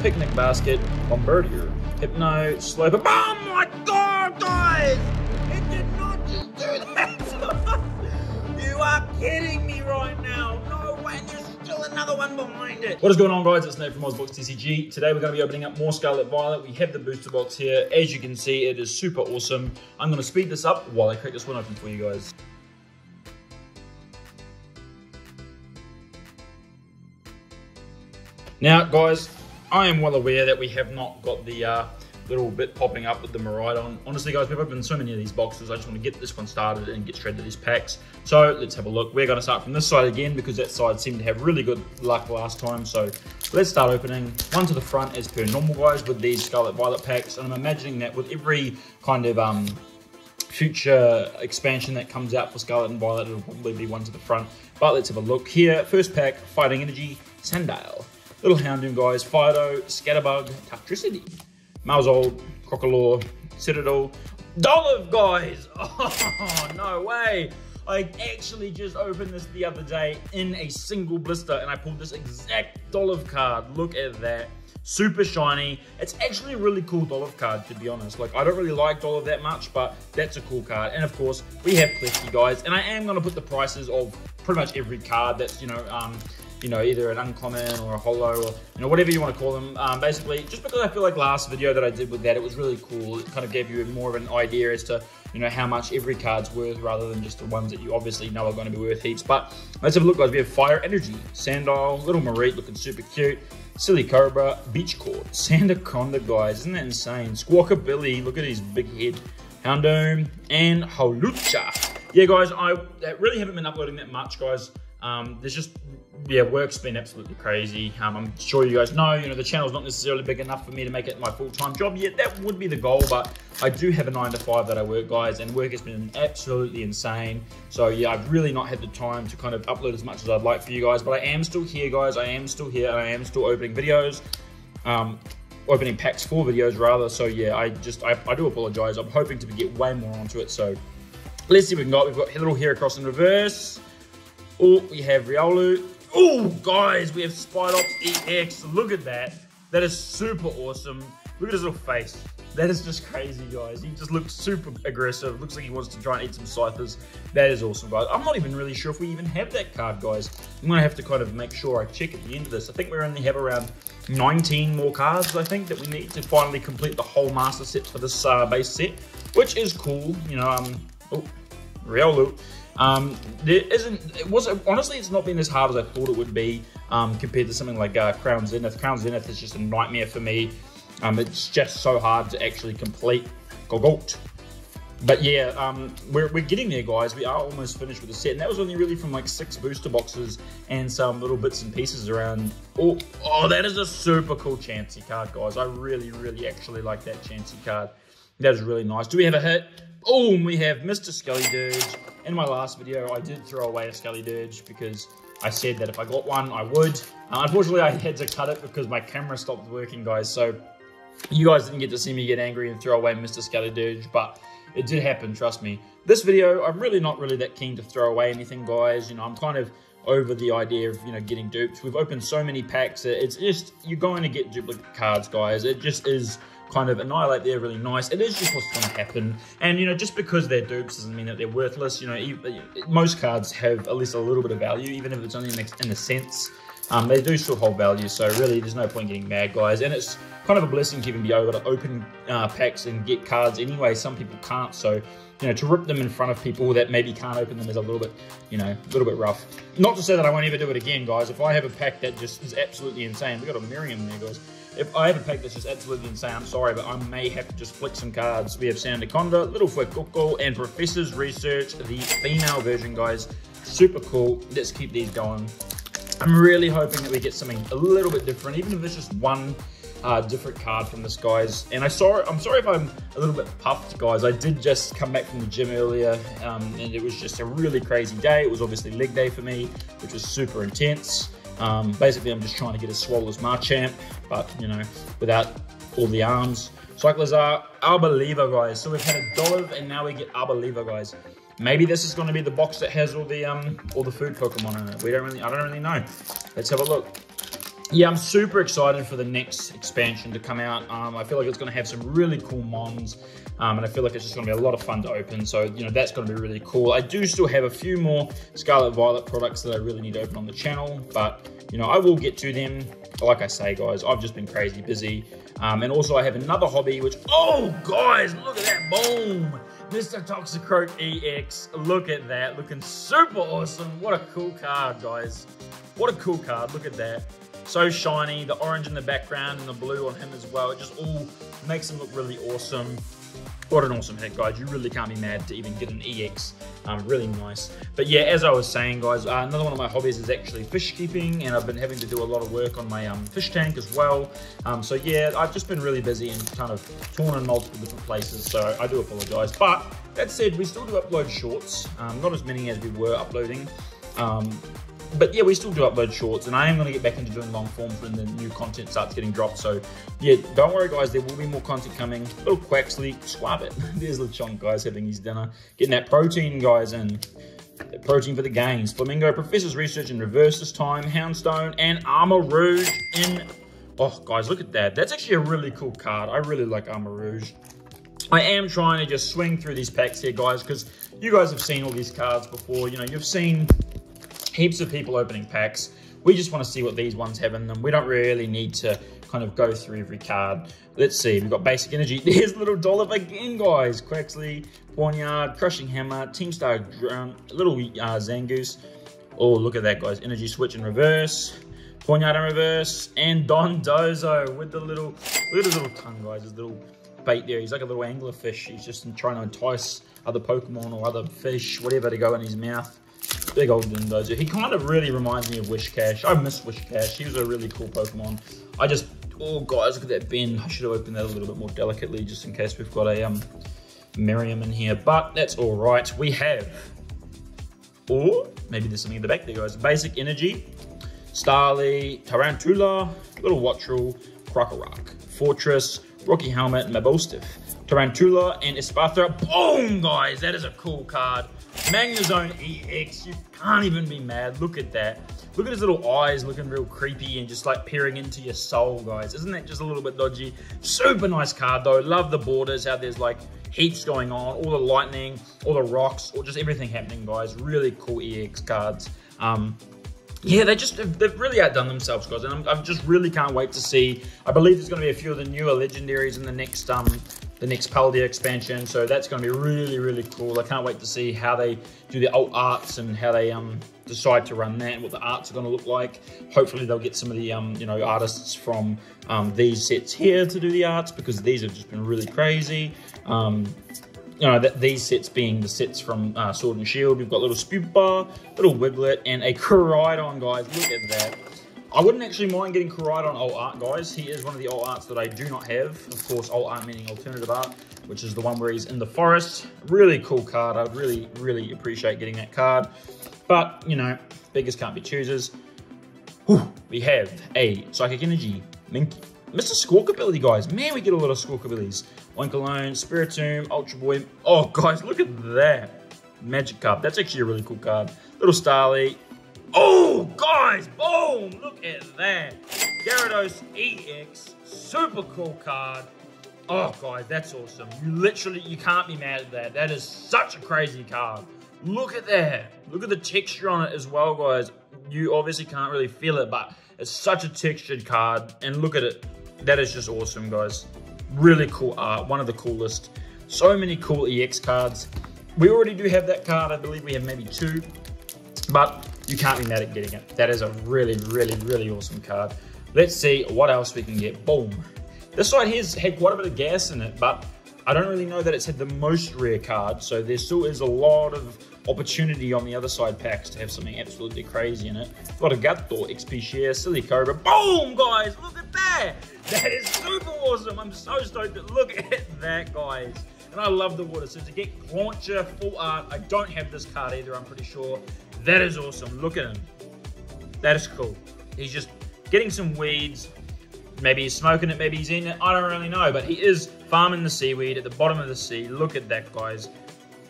Picnic Basket, Bombirdier, Hypno, Sloper. Oh my god, guys! It did not just do that! you are kidding me right now! No way, there's still another one behind it! What is going on, guys? It's Nate from AusBox TCG. Today we're going to be opening up more Scarlet Violet. We have the booster box here. As you can see, it is super awesome. I'm going to speed this up while I crack this one open for you guys. Now, guys, I am well aware that we have not got the uh, little bit popping up with the Miraidon. Honestly, guys, we've opened so many of these boxes. I just want to get this one started and get straight to these packs. So let's have a look. We're going to start from this side again because that side seemed to have really good luck last time. So let's start opening one to the front as per normal, guys, with these Scarlet Violet packs. And I'm imagining that with every kind of um, future expansion that comes out for Scarlet and Violet, it'll probably be one to the front. But let's have a look here. First pack, Fighting Energy, Sandile. Little Houndoom guys, Fidough, Scatterbug, Toxtricity, Malzol, Crocalor, Citadel, Dolliv guys! Oh, no way! I actually just opened this the other day in a single blister and I pulled this exact Dolliv card. Look at that. Super shiny. It's actually a really cool Dolliv card, to be honest. Like, I don't really like Dolliv that much, but that's a cool card. And of course, we have Klefki, guys. And I am going to put the prices of pretty much every card that's, you know, um, you know, either an uncommon or a holo or, you know, whatever you want to call them. Um, basically, just because I feel like last video that I did with that, it was really cool. It kind of gave you more of an idea as to, you know, how much every card's worth rather than just the ones that you obviously know are going to be worth heaps. But let's have a look, guys. We have Fire Energy, Sandile, Little Mareep looking super cute, Silicobra, Beach Court, Sandaconda, guys. Isn't that insane? Squawkabilly, look at his big head. Houndoom, and Hawlucha. Yeah, guys, I really haven't been uploading that much, guys. Um, there's just yeah, work's been absolutely crazy. Um, I'm sure you guys know, you know, the channel's not necessarily big enough for me to make it my full-time job yet. That would be the goal, but I do have a nine to five that I work, guys, and work has been absolutely insane. So yeah, I've really not had the time to kind of upload as much as I'd like for you guys, but I am still here, guys. I am still here, and I am still opening videos. Um, opening packs for videos rather. So yeah, I just, I, I do apologize. I'm hoping to get way more onto it. So let's see what we got. We've got little Heracross in reverse. Oh, we have Riolu. Oh, guys, we have Spidops EX. Look at that. That is super awesome. Look at his little face. That is just crazy, guys. He just looks super aggressive. Looks like he wants to try and eat some ciphers. That is awesome, guys. I'm not even really sure if we even have that card, guys. I'm going to have to kind of make sure I check at the end of this. I think we only have around 19 more cards, I think, that we need to finally complete the whole master set for this uh, base set, which is cool. You know, um, oh, Riolu. Um, there isn't, it was, honestly, it's not been as hard as I thought it would be um, compared to something like uh, Crown Zenith. Crown Zenith is just a nightmare for me. Um, it's just so hard to actually complete Gogolt. But yeah, um, we're, we're getting there, guys. We are almost finished with the set. And that was only really from like six booster boxes and some little bits and pieces around. Oh, oh that is a super cool Chansey card, guys. I really, really actually like that Chansey card. That is really nice. Do we have a hit? Oh, we have Mr. Skeledirge. In my last video, I did throw away a Skeledirge because I said that if I got one, I would. Uh, unfortunately, I had to cut it because my camera stopped working, guys. So you guys didn't get to see me get angry and throw away Mr. Skeledirge, but it did happen, trust me. This video, I'm really not really that keen to throw away anything, guys. You know, I'm kind of over the idea of, you know, getting dupes. We've opened so many packs. That it's just, you're going to get duplicate cards, guys. It just is kind of Annihilape there really nice. It is just what's going to happen. And, you know, just because they're dupes doesn't mean that they're worthless. You know, most cards have at least a little bit of value, even if it's only in a sense. Um, they do still hold value, so really there's no point getting mad, guys. And it's kind of a blessing to even be able to open uh, packs and get cards anyway. Some people can't, so you know to rip them in front of people that maybe can't open them is a little bit, you know, a little bit rough. Not to say that I won't ever do it again, guys. If I have a pack that just is absolutely insane, we got a Miriam there, guys. If I have a pack that's just absolutely insane, I'm sorry, but I may have to just flick some cards. We have Sandaconda, Little Fuecoco, and Professor's Research, the female version, guys. Super cool. Let's keep these going. I'm really hoping that we get something a little bit different, even if it's just one uh, different card from this, guys. And I saw, I'm sorry if I'm a little bit puffed, guys. I did just come back from the gym earlier, um, and it was just a really crazy day. It was obviously leg day for me, which was super intense. Um, basically, I'm just trying to get as swole as Machamp, but, you know, without all the arms. Cyclizar, Arboliva, guys. So we've had a Dolliv, and now we get Arboliva, guys. Maybe this is going to be the box that has all the um all the food Pokemon in it. We don't really, I don't really know. Let's have a look. Yeah, I'm super excited for the next expansion to come out. Um, I feel like it's going to have some really cool mons, um, and I feel like it's just going to be a lot of fun to open. So, you know, that's going to be really cool. I do still have a few more Scarlet Violet products that I really need to open on the channel, but, you know, I will get to them. Like I say, guys, I've just been crazy busy. Um, and also, I have another hobby, which, oh, guys, look at that. Boom. Mr. Toxicroak EX. Look at that. Looking super awesome. What a cool card, guys. What a cool card. Look at that. So shiny, the orange in the background and the blue on him as well. It just all makes him look really awesome. What an awesome hit, guys. You really can't be mad to even get an EX. Um, really nice. But yeah, as I was saying, guys, uh, another one of my hobbies is actually fish keeping, and I've been having to do a lot of work on my um, fish tank as well. Um, so yeah, I've just been really busy and kind of torn in multiple different places, so I do apologize. But that said, we still do upload shorts, um, not as many as we were uploading. Um, but yeah, we still do upload shorts, and I am going to get back into doing long forms when the new content starts getting dropped. So yeah, don't worry, guys. There will be more content coming. Little Quaxly, swab it. There's Lechonk, guys, having his dinner, getting that protein, guys, and protein for the gains. Flamigo, Professor's Research in reverse this time. Houndstone and Armarouge in. Oh, guys, look at that. That's actually a really cool card. I really like Armarouge. I am trying to just swing through these packs here, guys, because you guys have seen all these cards before. You know, you've seen heaps of people opening packs. We just want to see what these ones have in them. We don't really need to kind of go through every card. Let's see, we've got basic energy. There's little Dolliver again, guys. Quaxly, Pawniard, Crushing Hammer, Teamstar, Drown, little uh, Zangoose. Oh, look at that, guys. Energy switch in reverse. Pawniard in reverse. And Dondozo with the little, look at his little tongue, guys. His little bait there. He's like a little anglerfish. He's just trying to entice other Pokemon or other fish, whatever, to go in his mouth. Big old Dondozo. He kind of really reminds me of Whiscash. I miss Whiscash. He was a really cool Pokemon. I just, oh guys, look at that bin. I should have opened that a little bit more delicately just in case we've got a um Miriam in here. But that's all right. We have, or maybe there's something in the back there, guys. Basic Energy, Starly, Tarountula, Little Wattrel, Krokorok, Fortress, Rocky Helmet, Mabosstiff, Tarountula, and Espathra. Boom, guys. That is a cool card. Magnezone EX, you can't even be mad. Look at that. Look at his little eyes looking real creepy and just like peering into your soul, guys. Isn't that just a little bit dodgy? Super nice card though. Love the borders, how there's like heaps going on, all the lightning, all the rocks, or just everything happening, guys. Really cool EX cards. Um, yeah, they just they've really outdone themselves, guys, and I'm, I just really can't wait to see. I believe there's going to be a few of the newer legendaries in the next um the next Paldea expansion. So that's going to be really, really cool. I can't wait to see how they do the alt arts and how they um, decide to run that and what the arts are going to look like. Hopefully they'll get some of the um, you know artists from um, these sets here to do the arts because these have just been really crazy. Um, you know, that these sets being the sets from uh, Sword and Shield. We've got little Spewpa, little Wiglet, and a Koraidon, guys. Look at that. I wouldn't actually mind getting Koraidon Alt Art, guys. He is one of the Alt Arts that I do not have. Of course, Alt Art meaning alternative art, which is the one where he's in the forest. Really cool card. I'd really, really appreciate getting that card. But, you know, beggars can't be choosers. Whew, we have a Psychic Energy, Minky, Mr. Squawkabilly, guys. Man, we get a lot of Squawk abilities. Oinkologne, Spiritomb, Ultra Boy. Oh, guys, look at that. Magic card. That's actually a really cool card. Little Starly, Oh, guys, boom, look at that. Gyarados EX, super cool card. Oh, guys, that's awesome. You literally, you can't be mad at that. That is such a crazy card. Look at that. Look at the texture on it as well, guys. You obviously can't really feel it, but it's such a textured card. And look at it. That is just awesome, guys. Really cool art. One of the coolest. So many cool EX cards. We already do have that card. I believe we have maybe two. But you can't be mad at getting it. That is a really, really, really awesome card. Let's see what else we can get. Boom. This side here's had quite a bit of gas in it, but I don't really know that it's had the most rare card, so there still is a lot of opportunity on the other side packs to have something absolutely crazy in it. Got a Gato, XP Share, Silicobra. Boom, guys, look at that. That is super awesome. I'm so stoked that look at that, guys. And I love the water. So to get Launcher full art, I don't have this card either, I'm pretty sure. That is awesome. Look at him. That is cool. He's just getting some weeds. Maybe he's smoking it, maybe he's in it. I don't really know. But he is farming the seaweed at the bottom of the sea. Look at that, guys.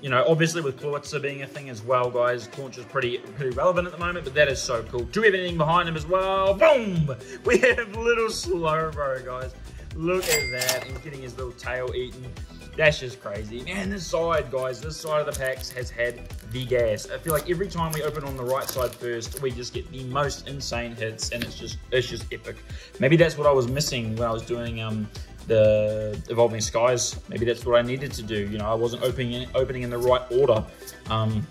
You know, obviously with Clawitzer being a thing as well, guys, Claunch is pretty pretty relevant at the moment, but that is so cool. Do we have anything behind him as well? Boom! We have little Slowbro, guys. Look at that. He's getting his little tail eaten. That's just crazy. Man, this side, guys, this side of the packs has had the gas. I feel like every time we open on the right side first, we just get the most insane hits, and it's just it's just epic. Maybe that's what I was missing when I was doing um the Evolving Skies. Maybe that's what I needed to do. You know, I wasn't opening in, opening in the right order. Um,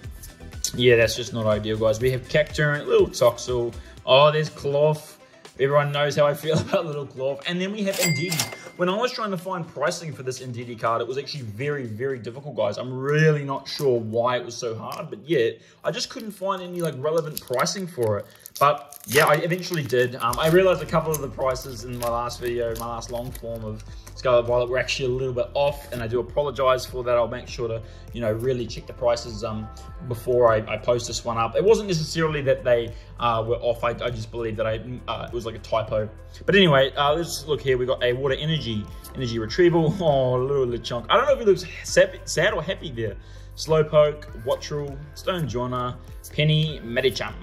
yeah, that's just not ideal, guys. We have Cacturne, Little Toxel. Oh, there's Klawf. Everyone knows how I feel about Little Klawf. And then we have Indeedee. When I was trying to find pricing for this Indeedee card, it was actually very, very difficult, guys. I'm really not sure why it was so hard, but yet I just couldn't find any like relevant pricing for it. But yeah, I eventually did. Um, I realized a couple of the prices in my last video, my last long form of Scarlet Violet were actually a little bit off, and I do apologize for that. I'll make sure to, you know, really check the prices um, before I, I post this one up. It wasn't necessarily that they uh, were off. I, I, just believe that I uh, it was like a typo. But anyway, uh, let's look here. We got a Water Energy, Energy Retrieval. Oh, little Lechonk. I don't know if he looks sad or happy there. Slowpoke, Wattrel, Stonjourner, Penny, Medicham,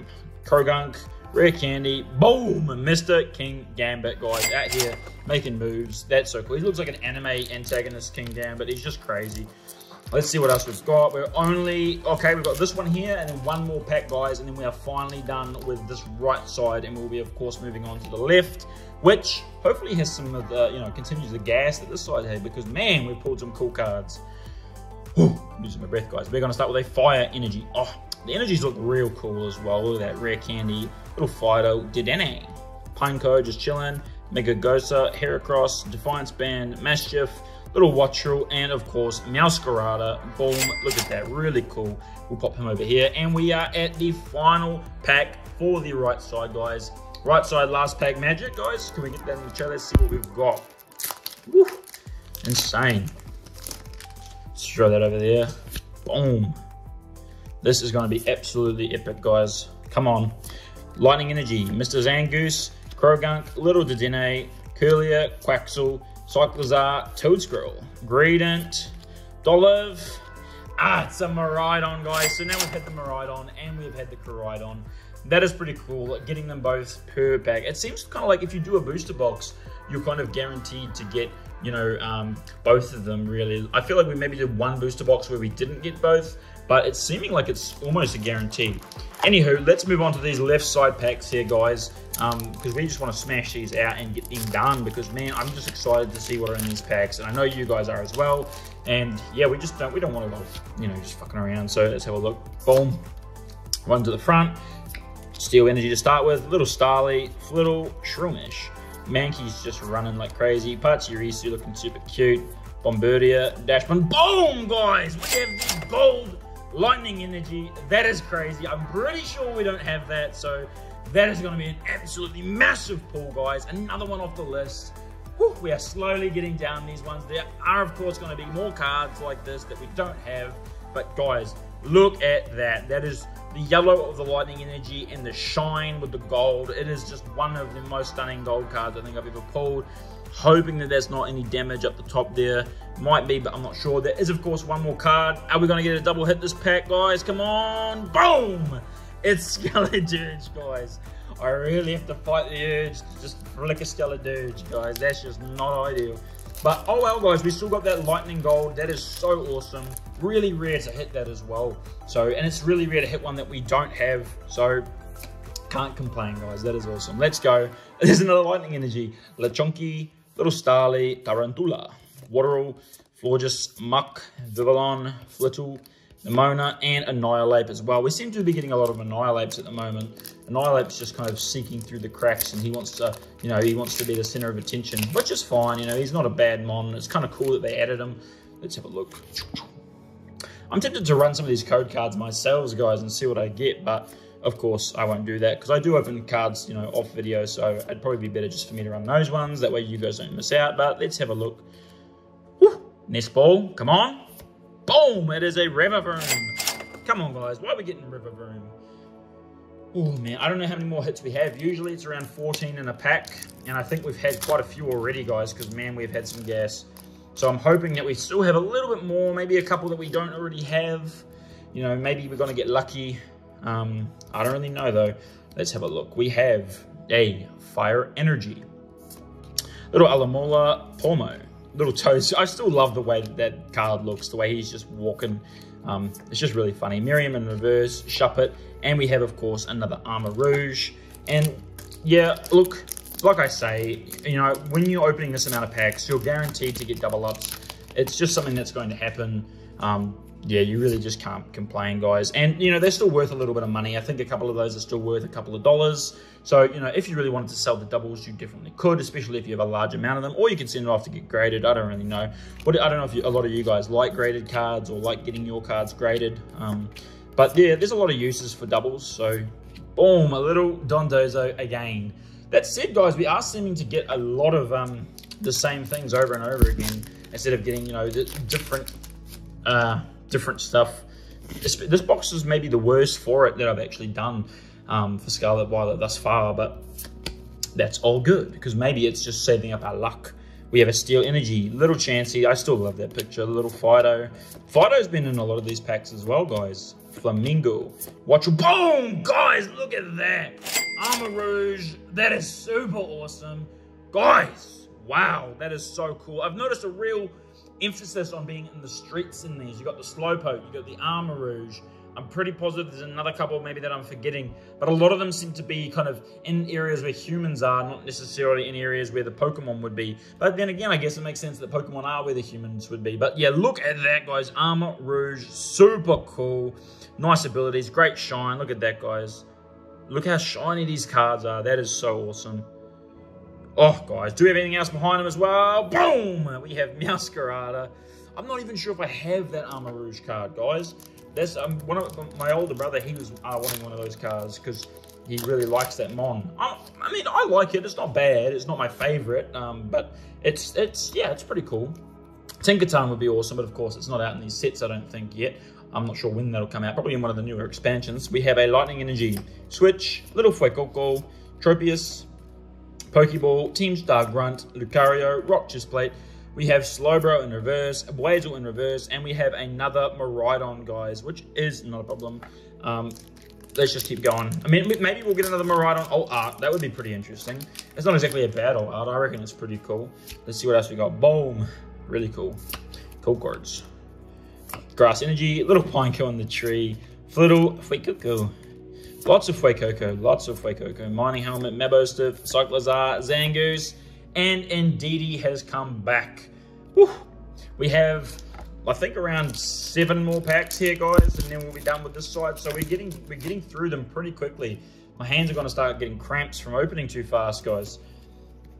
Croagunk, Rare Candy, boom, Mr. Kingambit, guys, out here making moves. That's so cool. He looks like an anime antagonist Kingambit. He's just crazy. Let's see what else we've got. We're only, okay, we've got this one here and then one more pack, guys, and then we are finally done with this right side and we'll be, of course, moving on to the left, which hopefully has some of the, you know, continues the gas that this side had because, man, we pulled some cool cards. Whew, losing my breath, guys. We're going to start with a Fire Energy. Oh, the energies look real cool as well. Look at that rare candy, little Fidough, Dedenne, Pineco just chilling, Megagosa, Heracross, Defiance Band, Mischief, little Wattrel, and of course Meowscarada. Boom, look at that, really cool. We'll pop him over here. And we are at the final pack for the right side, guys. Right side, last pack magic, guys. Can we get that in the chat? Let's see what we've got. Woo. Insane. Let's throw that over there. Boom. This is going to be absolutely epic, guys. Come on. Lightning Energy, Mr. Zangoose, Croagunk, Little Dedenne, Kirlia, Quaxel, Cyclizar, Toedscruel, Greedent, Dolliv. Ah, it's a Miraidon, guys. So now we've had the Miraidon and we've had the Koraidon. That is pretty cool, getting them both per pack. It seems kind of like if you do a booster box, you're kind of guaranteed to get, you know, um, both of them really. I feel like we maybe did one booster box where we didn't get both, but it's seeming like it's almost a guarantee. Anywho, let's move on to these left side packs here, guys, because um, we just want to smash these out and get them done because, man, I'm just excited to see what are in these packs, and I know you guys are as well, and yeah, we just don't, we don't want a lot of, you know, just fucking around, so let's have a look. Boom. One to the front. Steel Energy to start with. Little Starly, Flittle, Shroomish. Mankey's just running like crazy. Pachirisu looking super cute. Bombirdier, Dashman. Boom, guys! We have the gold lightning energy. That is crazy. I'm pretty sure we don't have that, so that is going to be an absolutely massive pull, guys. Another one off the list. Whew, we are slowly getting down these ones. There are, of course, going to be more cards like this that we don't have. But, guys, look at that. That is the yellow of the lightning energy and the shine with the gold. It is just one of the most stunning gold cards I think I've ever pulled. Hoping that there's not any damage up the top there. Might be, but I'm not sure. There is, of course, one more card. Are we going to get a double hit this pack, guys? Come on. Boom! It's Skeledirge, guys. I really have to fight the urge to just flick a Skeledirge, guys. That's just not ideal. But, oh well, guys, we still got that Lightning Gold. That is so awesome. Really rare to hit that as well. So, and it's really rare to hit one that we don't have. So, can't complain, guys. That is awesome. Let's go. There's another Lightning Energy. Lechonky, Little Starly, Tarountula, Waterall, Florges, Muck, Vivillon, Flittle, Nemona, and Annihilape as well. We seem to be getting a lot of Annihilapes at the moment. Annihilape's just kind of seeking through the cracks and he wants to, you know, he wants to be the center of attention, which is fine, you know, he's not a bad mon. It's kind of cool that they added him. Let's have a look. I'm tempted to run some of these code cards myself, guys, and see what I get, but of course, I won't do that because I do open cards, you know, off video. So it'd probably be better just for me to run those ones. That way you guys don't miss out. But let's have a look. Whew. Nest ball, come on. Boom, it is a Revavroom. Come on, guys. Why are we getting Revavroom? Oh, man. I don't know how many more hits we have. Usually it's around 14 in a pack. And I think we've had quite a few already, guys. Because, man, we've had some gas. So I'm hoping that we still have a little bit more, maybe a couple that we don't already have. You know, maybe we're going to get lucky. Um, I don't really know though. Let's have a look. We have a Fire Energy. Little Alomomola Pawmo. Little Toes. I still love the way that, that card looks, the way he's just walking. Um, it's just really funny. Miriam in reverse, Shuppet, and we have, of course, another Armarouge. And yeah, look, like I say, you know, when you're opening this amount of packs, you're guaranteed to get double ups. It's just something that's going to happen. Um, yeah, you really just can't complain, guys. And, you know, they're still worth a little bit of money. I think a couple of those are still worth a couple of dollars. So, you know, if you really wanted to sell the doubles, you definitely could, especially if you have a large amount of them. Or you can send it off to get graded. I don't really know. But I don't know if you, a lot of you guys like graded cards or like getting your cards graded. Um, but, yeah, there's a lot of uses for doubles. So, boom, a little Dondozo again. That said, guys, we are seeming to get a lot of um, the same things over and over again instead of getting, you know, different... Uh, different stuff. This, this box is maybe the worst for it that I've actually done um, for Scarlet Violet thus far, but that's all good because maybe it's just saving up our luck. We have a Steel Energy, Little Chansey. I still love that picture. Little Fidough. Fidough's been in a lot of these packs as well, guys. Flamigo. Watch. Boom! Guys, look at that. Armarouge. That is super awesome. Guys, wow. That is so cool. I've noticed a real emphasis on being in the streets in these. You've got the Slowpoke, you've got the Armarouge. I'm pretty positive there's another couple maybe that I'm forgetting, but a lot of them seem to be kind of in areas where humans are, not necessarily in areas where the Pokemon would be. But then again, I guess it makes sense that Pokemon are where the humans would be. But yeah, look at that, guys. Armarouge, super cool. Nice abilities, great shine. Look at that, guys. Look how shiny these cards are. That is so awesome. Oh, guys, do we have anything else behind him as well? Boom! We have Meowscarada. I'm not even sure if I have that Armarouge card, guys. That's um, one of my older brother. He was uh, wanting one of those cards because he really likes that Mon. I, I, mean, I like it. It's not bad. It's not my favorite, um, but it's it's yeah, it's pretty cool. Tinkaton would be awesome, but of course, it's not out in these sets. I don't think yet. I'm not sure when that'll come out. Probably in one of the newer expansions. We have a Lightning Energy Switch, Little Fuecoco, Tropius, Pokeball, Team Star Grunt, Lucario, Rock Plate. We have Slowbro in reverse, Blazel in reverse, and we have another Miraidon, guys, which is not a problem. Um, let's just keep going. I mean, maybe we'll get another Miraidon alt art. That would be pretty interesting. It's not exactly a bad alt art. I reckon it's pretty cool. Let's see what else we got. Boom. Really cool. Cool cards. Grass Energy, little Pineco in the tree, Flittle, Fuecoco, Lots of Fuecoco, lots of Fuecoco. Mining Helmet, Mabosstiff, Cyclizar, Zangoose, and Indeedee has come back. Whew. We have, I think, around seven more packs here, guys, and then we'll be done with this side. So we're getting we're getting through them pretty quickly. My hands are going to start getting cramps from opening too fast, guys.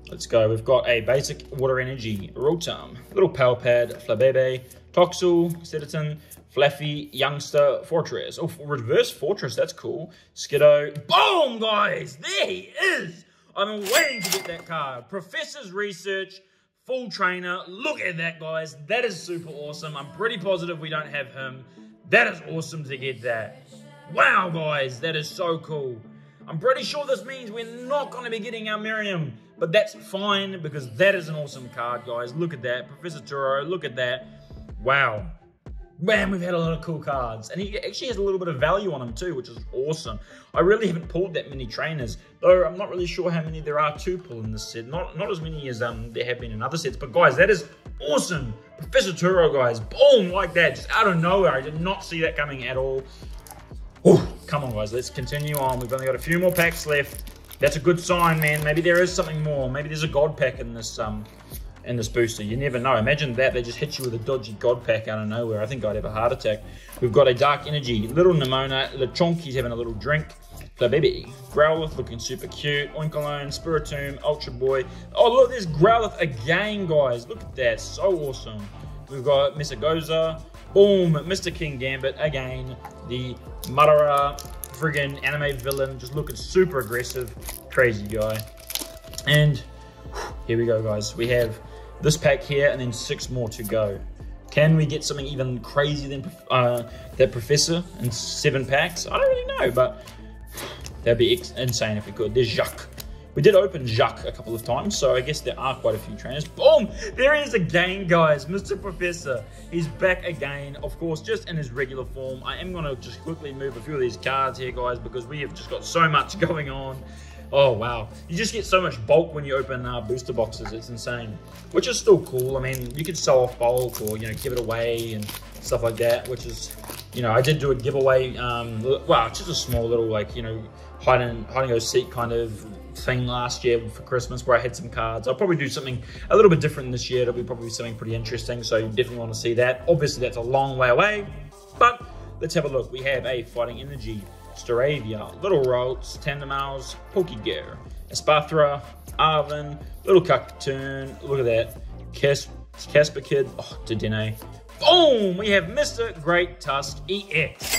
Let's go. We've got a basic water energy, Rotom, little Pad, Flabebe, Toxel, Citizen, Fluffy, Youngster, Fortress. Oh, Reverse Fortress, that's cool. Skiddo. Boom, guys! There he is! I've been waiting to get that card. Professor's Research, full trainer. Look at that, guys. That is super awesome. I'm pretty positive we don't have him. That is awesome to get that. Wow, guys, that is so cool. I'm pretty sure this means we're not going to be getting our Miriam, but that's fine because that is an awesome card, guys. Look at that. Professor Turo, look at that. Wow. Man, we've had a lot of cool cards. And he actually has a little bit of value on him too, which is awesome. I really haven't pulled that many trainers, though I'm not really sure how many there are to pull in this set. Not not as many as um there have been in other sets. But guys, that is awesome. Professor Turo, guys. Boom, like that. Just out of nowhere. I did not see that coming at all. Ooh, come on, guys. Let's continue on. We've only got a few more packs left. That's a good sign, man. Maybe there is something more. Maybe there's a God pack in this um in this booster. You never know. Imagine that. They just hit you with a dodgy God Pack out of nowhere. I think I'd have a heart attack. We've got a Dark Energy, Little Nemona, Lechonki's having a little drink. The baby, Growlithe looking super cute. Oinkologne, Spiritomb, Ultra Boy. Oh, look, there's Growlithe again, guys. Look at that. So awesome. We've got Misagoza. Boom, Mr. Kingambit again. The Madara friggin' anime villain, just looking super aggressive. Crazy guy. And here we go, guys. We have this pack here, and then six more to go. Can we get something even crazier than uh, that Professor in seven packs? I don't really know, but that'd be insane if we could. There's Jacq. We did open Jacques a couple of times, so I guess there are quite a few trainers. Boom! There is again, guys. Mr. Professor. He's back again, of course, just in his regular form. I am going to just quickly move a few of these cards here, guys, because we have just got so much going on. Oh, wow. You just get so much bulk when you open uh, booster boxes. It's insane. Which is still cool. I mean, you could sell off bulk or, you know, give it away and stuff like that, which is, you know, I did do a giveaway. Um, well, just a small little, like, you know, hide and, hide and go seek kind of thing last year for Christmas where I had some cards. I'll probably do something a little bit different this year. It'll be probably something pretty interesting. So you definitely want to see that. Obviously, that's a long way away, but let's have a look. We have a Fighting Energy Staravia, Little Ralts, Tandemaus, Pokegear, Espathra, Arven, Little Cuckatoon, look at that, Cas Casper Kid, oh, Dedenne. Boom! We have Mr. Great Tusk EX.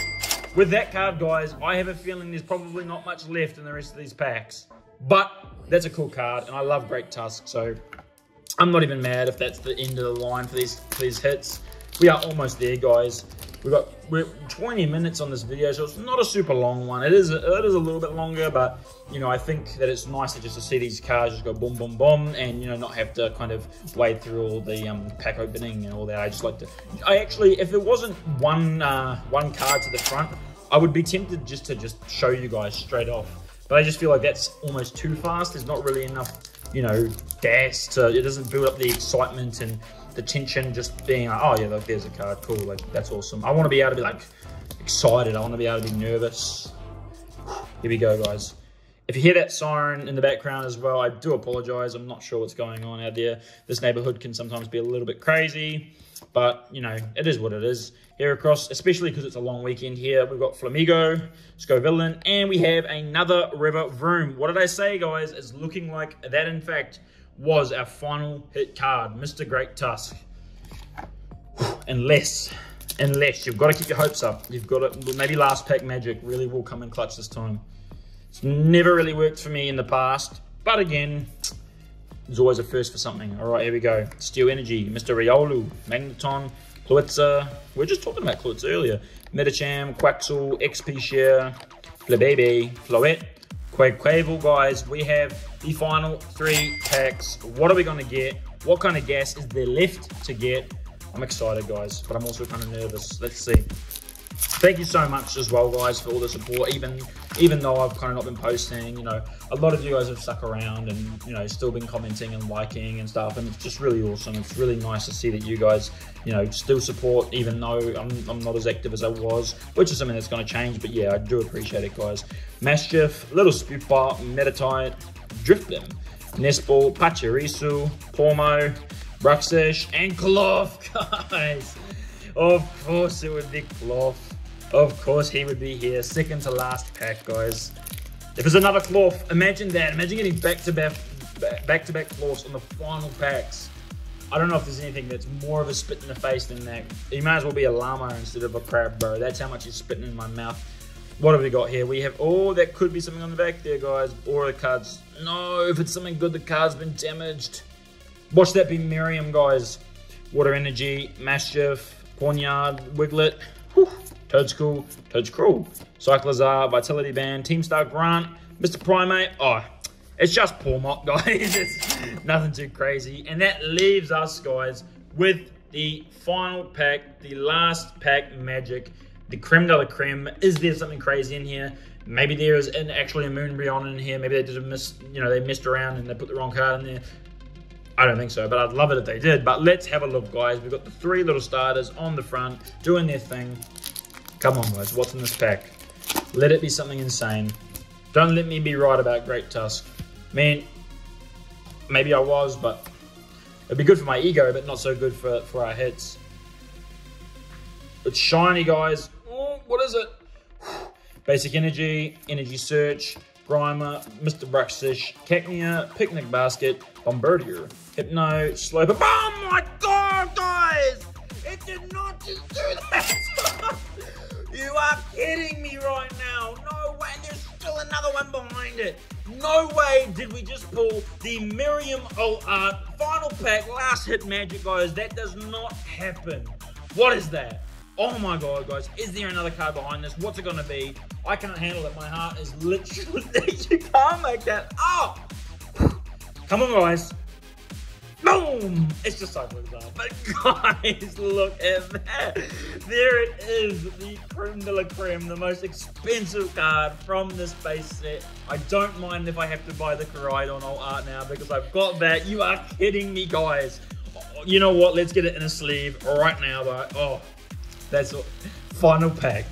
With that card, guys, I have a feeling there's probably not much left in the rest of these packs. But that's a cool card, and I love Great Tusk, so I'm not even mad if that's the end of the line for these, for these hits. We are almost there, guys. We've got we're 20 minutes on this video, so it's not a super long one. It is a, it is a little bit longer, but you know I think that it's nicer just to see these cars just go boom, boom, boom, and you know not have to kind of wade through all the um, pack opening and all that. I just like to. I actually, if it wasn't one uh, one card to the front, I would be tempted just to just show you guys straight off. But I just feel like that's almost too fast. There's not really enough, you know, gas to. It doesn't build up the excitement and the tension just being like, oh yeah, look, there's a card, cool, like that's awesome. I want to be able to be like excited. I want to be able to be nervous. Here we go, guys. If you hear that siren in the background as well, I do apologize. I'm not sure what's going on out there. This neighborhood can sometimes be a little bit crazy, but you know, it is what it is. Here across, especially because it's a long weekend here, we've got Flamigo, Scovillain, and we have another Revavroom. What did I say, guys? It's looking like that, in fact, was our final hit card, Mr. Great Tusk. Unless, unless you've got to keep your hopes up. You've got to, maybe last pack magic really will come in clutch this time. It's never really worked for me in the past, but again, there's always a first for something. All right, here we go. Steel Energy, Mr. Riolu, Magneton, Clawitzer. We are just talking about Clawitzer earlier. Medicham, Quaxel, XP Share, Flabebe, Floette, Quavel, guys. We have the final three packs. What are we going to get? What kind of gas is there left to get? I'm excited, guys, but I'm also kind of nervous. Let's see. Thank you so much as well, guys, for all the support. Even even though I've kind of not been posting, you know, a lot of you guys have stuck around and you know still been commenting and liking and stuff, and it's just really awesome. It's really nice to see that you guys, you know, still support, even though I'm, I'm not as active as I was, which is something that's going to change. But yeah, I do appreciate it, guys. Maschiff, Little Spewpa, Meditite, Drifblim, Nespal, Pachirisu, Pawmo, Bruxish, and Klawf, guys. Of course it would be Klawf. Of course he would be here, second to last pack, guys. If it's another Klawf, imagine that. Imagine getting back-to-back back-to-back Klawfs on the final packs. I don't know if there's anything that's more of a spit in the face than that. He might as well be a llama instead of a crab, bro. That's how much he's spitting in my mouth. What have we got here? We have, oh, that could be something on the back there, guys. Or the cards. No, if it's something good, the card's been damaged. Watch that be Miriam, guys. Water Energy, Maschiff, Cornyard, Wiglet, Whew. Toedscool, Toedscruel, Cyclizar, Vitality Band, Teamstar Grant, Mr. Primate. Oh, it's just poor Pawmot, guys. it's nothing too crazy. And that leaves us, guys, with the final pack, the last pack magic the creme de la creme. Is there something crazy in here? Maybe there is an, actually a Moonbryon in here. Maybe they did a miss, you know, they messed around and they put the wrong card in there. I don't think so, but I'd love it if they did. But let's have a look, guys. We've got the three little starters on the front doing their thing. Come on, guys. What's in this pack? Let it be something insane. Don't let me be right about Great Tusk. Man, maybe I was, but it'd be good for my ego, but not so good for, for our hits. It's shiny, guys oh, what is it? Basic Energy, Energy Search, Grimer, Mr. Bruxish, Cacnea, Picnic Basket, Bombirdier, Hypno, Sloper. Oh my god, guys! It did not just do that! you are kidding me right now! No way, there's still another one behind it! No way did we just pull the Miriam Art uh, final pack last hit magic, guys. That does not happen. What is that? Oh my god, guys. Is there another card behind this? What's it going to be? I can't handle it. My heart is literally... you can't make that up. Come on, guys. Boom! It's just so bizarre. Oh but guys, look at that. There it is, the creme de la creme, the most expensive card from this base set. I don't mind if I have to buy the Koraidon Alt Art now because I've got that. You are kidding me, guys. You know what? Let's get it in a sleeve right now, though. Oh, that's what. Final pack.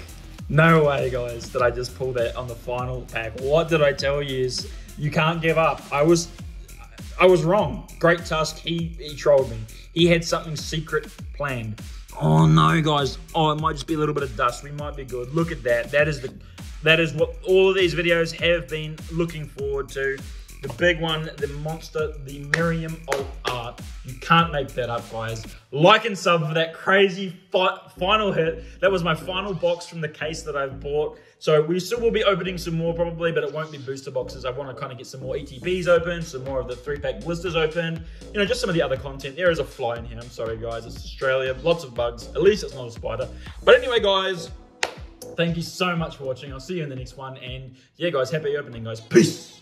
No way, guys, did I just pull that on the final pack. What did I tell you? Is? You can't give up. I was I was wrong. Great Tusk, he, he trolled me. He had something secret planned. Oh no, guys. Oh, it might just be a little bit of dust. We might be good. Look at that. That is the that is what all of these videos have been looking forward to. The big one, the monster, the Miriam alt art. You can't make that up, guys. Like and sub for that crazy fi final hit. That was my final box from the case that I've bought. So we still will be opening some more probably, but it won't be booster boxes. I want to kind of get some more ETBs open, some more of the three pack blisters open. You know, just some of the other content. There is a fly in here. I'm sorry, guys. It's Australia. Lots of bugs. At least it's not a spider. But anyway, guys, thank you so much for watching. I'll see you in the next one. And yeah, guys, happy opening, guys. Peace.